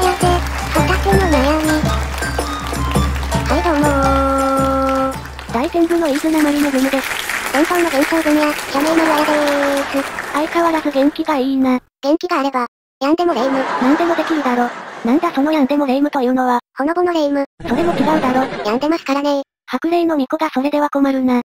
やで、こつの悩み。はいどうもー。大天部の飯綱まりのグムです。前方の幻想組や、社名のわやでーす。相変わらず元気がいいな。元気があれば、やんでもレイム。なんでもできるだろ。なんだそのやんでもレイムというのは。ほのぼのレイム。それも違うだろ。やんでますからね白霊の巫女がそれでは困るな。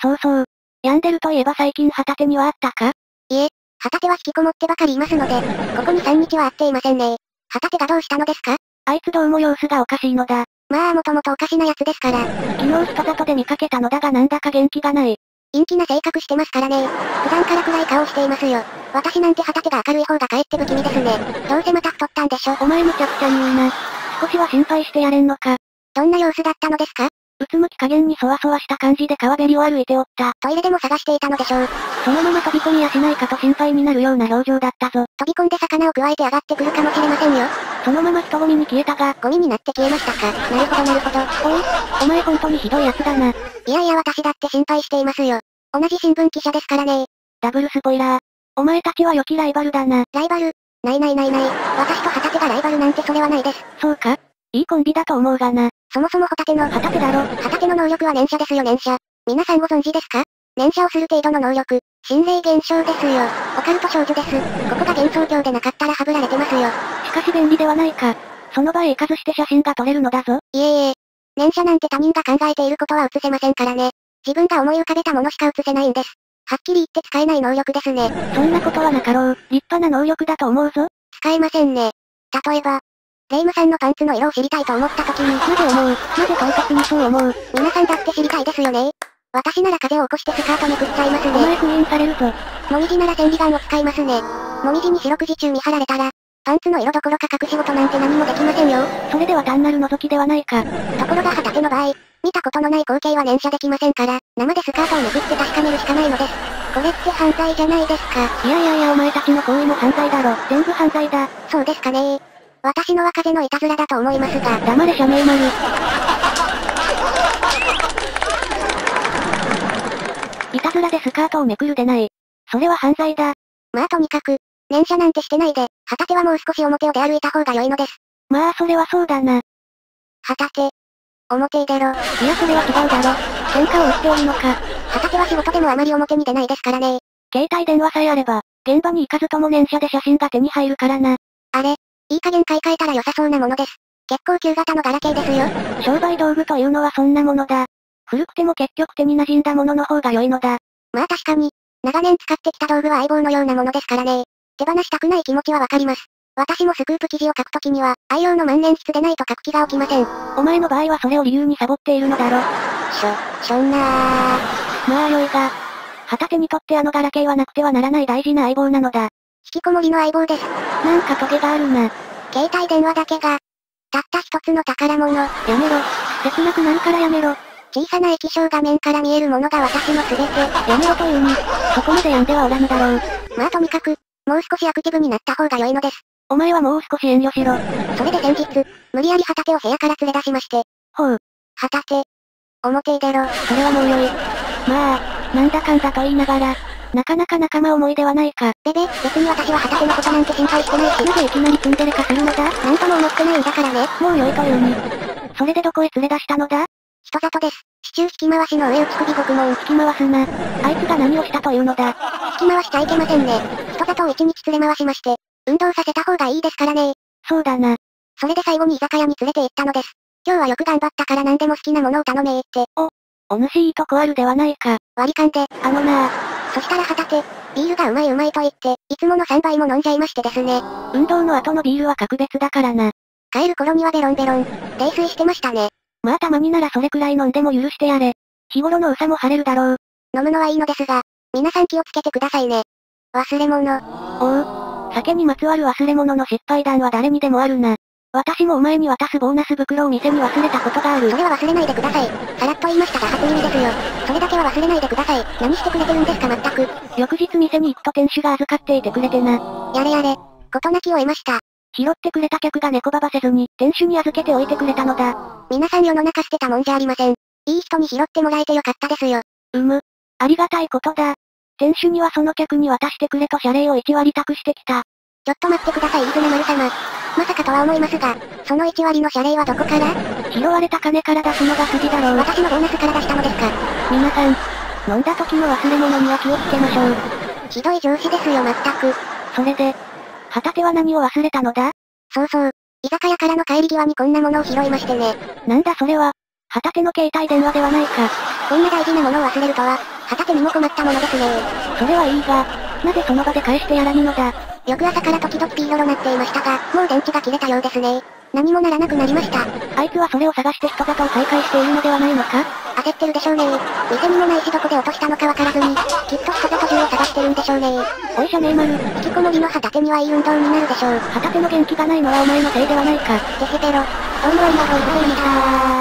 そうそう。病んでるといえば最近旗手にはあったか？いえ、旗手は引きこもってばかりいますので、ここに3日は会っていませんね。旗手がどうしたのですか？あいつどうも様子がおかしいのだ。まあもともとおかしなやつですから、昨日人里で見かけたのだがなんだか元気がない。陰気な性格してますからね普段から暗い顔していますよ。私なんて旗手が明るい方がかえって不気味ですね。どうせまた太ったんでしょ。お前むちゃくちゃ言うな。少しは心配してやれんのか。どんな様子だったのですか？うつむき加減にそわそわした感じで川べりを歩いておった。トイレでも探していたのでしょう。そのまま飛び込みやしないかと心配になるような表情だったぞ。飛び込んで魚を加えて上がってくるかもしれませんよ。そのまま人混みに消えたが、ゴミになって消えましたか。なるほどなるほど。おい、お前本当にひどいやつだな。いやいや私だって心配していますよ。同じ新聞記者ですからねダブルスポイラー。お前たちは良きライバルだな。ライバルないないないない。私と旗手がライバルなんてそれはないです。そうか？いいコンビだと思うがな。そもそもホタテの、旗手だろ。旗手の能力は念写ですよ念写。皆さんご存知ですか？念写をする程度の能力。心霊現象ですよ。オカルト少女です。ここが幻想郷でなかったらはぶられてますよ。しかし便利ではないか。その場へ行かずして写真が撮れるのだぞ。いえいえ。念写なんて他人が考えていることは写せませんからね。自分が思い浮かべたものしか写せないんです。はっきり言って使えない能力ですね。そんなことはなかろう。立派な能力だと思うぞ。使えませんね。例えば、レイムさんのパンツの色を知りたいと思った時に、なぜ思うなぜ唐突にそう思う皆さんだって知りたいですよね。私なら風を起こしてスカートめくっちゃいますね。お前封印されるぞ。もみじなら千里眼を使いますね。もみじに四六時中見張られたら、パンツの色どころか隠し事なんて何もできませんよ。それでは単なる覗きではないか。ところが旗手の場合、見たことのない光景は念写できませんから、生でスカートをめくって確かめるしかないのです。これって犯罪じゃないですか。いやいやいやお前たちの行為も犯罪だろ。全部犯罪だ。そうですかね私のは風のいたずらだと思いますが、黙れ社名丸。いたずらでスカートをめくるでない。それは犯罪だ。まあとにかく、念写なんてしてないで、旗手はもう少し表を出歩いた方が良いのです。まあそれはそうだな。旗手。表へ出ろ。いやそれは違うだろ。喧嘩を売っておるのか。旗手は仕事でもあまり表に出ないですからね。携帯電話さえあれば、現場に行かずとも念写で写真が手に入るからな。あれ、いい加減買い替えたら良さそうなものです。結構旧型のガラケーですよ。商売道具というのはそんなものだ。古くても結局手に馴染んだものの方が良いのだ。まあ確かに、長年使ってきた道具は相棒のようなものですからね。手放したくない気持ちはわかります。私もスクープ記事を書くときには、愛用の万年筆でないと書く気が起きません。お前の場合はそれを理由にサボっているのだろ。しょ、しょんなー。まあ良いが。旗手にとってあのガラケーはなくてはならない大事な相棒なのだ。引きこもりの相棒です。なんかトゲがあるな。携帯電話だけが、たった一つの宝物。やめろ。切なくなるからやめろ。小さな液晶画面から見えるものが私の全て。やめろというに、そこまで病んではおらぬだろう。まあとにかく、もう少しアクティブになった方が良いのです。お前はもう少し遠慮しろ。それで先日、無理やり旗手を部屋から連れ出しまして。ほう。旗手。表へ出ろ。それはもう良い。まあ、なんだかんだと言いながら、なかなか仲間思いではないか。ベベ、別に私は旗手のことなんて心配してないし。なぜいきなりツンデレ化するのだなんとも思ってないんだからね。もう良いというに。それでどこへ連れ出したのだ？人里です。支柱引き回しの上打ち首獄門。引き回すな。あいつが何をしたというのだ引き回しちゃいけませんね。人里を一日連れ回しまして、運動させた方がいいですからね。そうだな。それで最後に居酒屋に連れて行ったのです。今日はよく頑張ったから何でも好きなものを頼めーって。お、お主いいとこあるではないか。割り勘で、あのなそしたら旗手、ビールがうまいうまいと言って、いつもの3倍も飲んじゃいましてですね。運動の後のビールは格別だからな。帰る頃にはベロンベロン、泥酔してましたね。まあたまにならそれくらい飲んでも許してやれ。日頃のうさも晴れるだろう。飲むのはいいのですが、皆さん気をつけてくださいね。忘れ物。おう。酒にまつわる忘れ物の失敗談は誰にでもあるな。私もお前に渡すボーナス袋を店に忘れたことがある。それは忘れないでください。さらっと言いましたが初耳ですよ。それだけは忘れないでください。何してくれてるんですか全く。翌日店に行くと店主が預かっていてくれてな。やれやれ。事なきを得ました。拾ってくれた客が猫ばばせずに、店主に預けておいてくれたのだ。皆さん世の中捨てたもんじゃありません。いい人に拾ってもらえてよかったですよ。うむ。ありがたいことだ。店主にはその客に渡してくれと謝礼を1割託してきた。ちょっと待ってください、飯綱丸様。まさかとは思いますが、その1割の謝礼はどこから？拾われた金から出すのが筋だろう。私のボーナスから出したのですか？皆さん、飲んだ時の忘れ物には気をつけましょう。ひどい上司ですよ全く。それで、旗手は何を忘れたのだ？そうそう。居酒屋からの帰り際にこんなものを拾いましてね。なんだそれは、旗手の携帯電話ではないか。こんな大事なものを忘れるとは、旗手にも困ったものですねそれはいいが、なぜその場で返してやらぬのだ？翌朝から時々ピーロロ鳴っていましたが、もう電池が切れたようですね。何もならなくなりました。あいつはそれを探して人里を再開しているのではないのか？焦ってるでしょうね店にもないしどこで落としたのかわからずに、きっと人里中を探してるんでしょうねおいしゃねえ丸。引きこもりの旗手にはいい運動になるでしょう。旗手の元気がないのはお前のせいではないか。デヘペロ。どうもありがとうございました